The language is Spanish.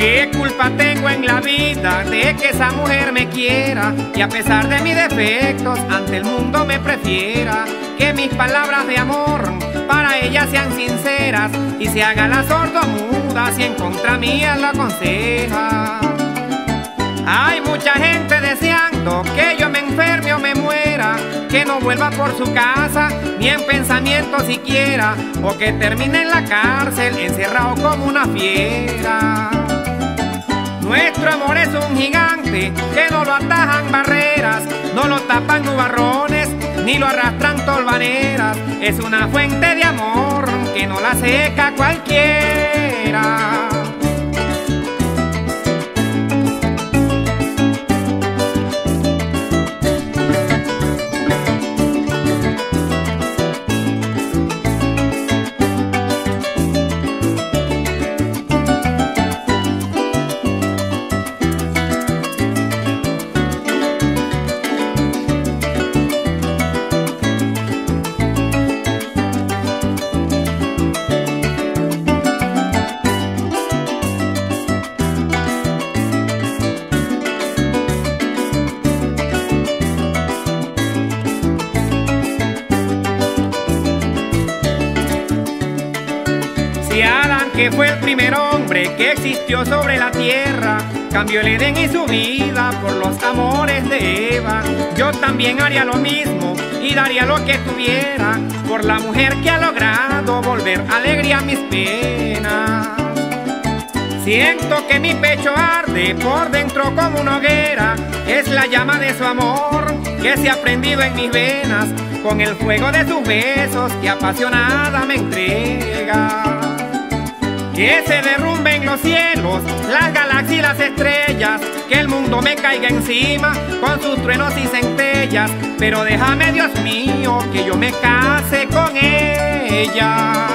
necesidad de que esa mujer me quiera y a pesar de mis defectos ante el mundo me prefiera. Que mis palabras de amor para ella sean sinceras y se haga la sordo muda si en contra mía la aconseja. Hay mucha gente deseando que yo me enferme o me muera, que no vuelva por su casa, ni en pensamiento siquiera, o que termine en la cárcel encerrado como una fiera. Que no lo atajan barreras, no lo tapan nubarrones, ni lo arrastran tolvaneras. Es una fuente de amor que no la seca cualquiera. Que fue el primer hombre que existió sobre la tierra, cambió el Edén y su vida por los amores de Eva, yo también haría lo mismo y daría lo que tuviera por la mujer que ha logrado volver alegría a mis penas. Siento que mi pecho arde por dentro como una hoguera, es la llama de su amor que se ha prendido en mis venas con el fuego de sus besos que apasionada me entrega. Que se derrumben los cielos, las galaxias y las estrellas, que el mundo me caiga encima con sus truenos y centellas, pero déjame Dios mío que yo me case con ella.